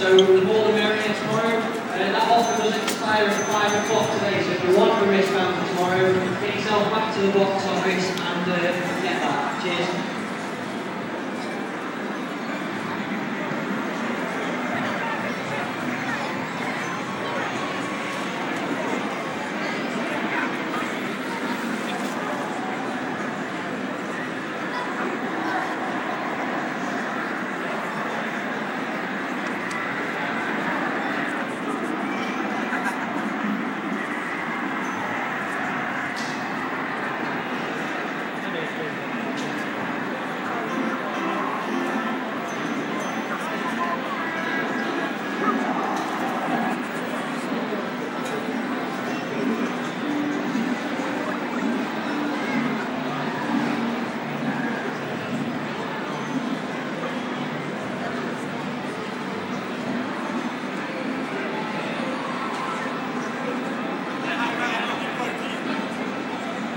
So the more the merrier tomorrow. Uh, that offer does expire at 5 o'clock today, so if you want a wristband tomorrow, get yourself back to the box office and uh, get that. Cheers.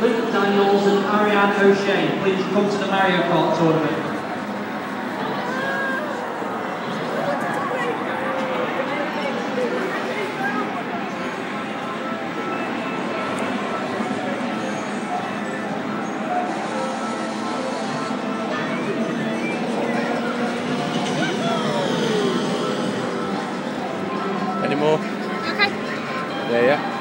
Luke Daniels and Ariane O'Shea. Please come to the Mario Kart tournament. Any more? Okay. Yeah, yeah.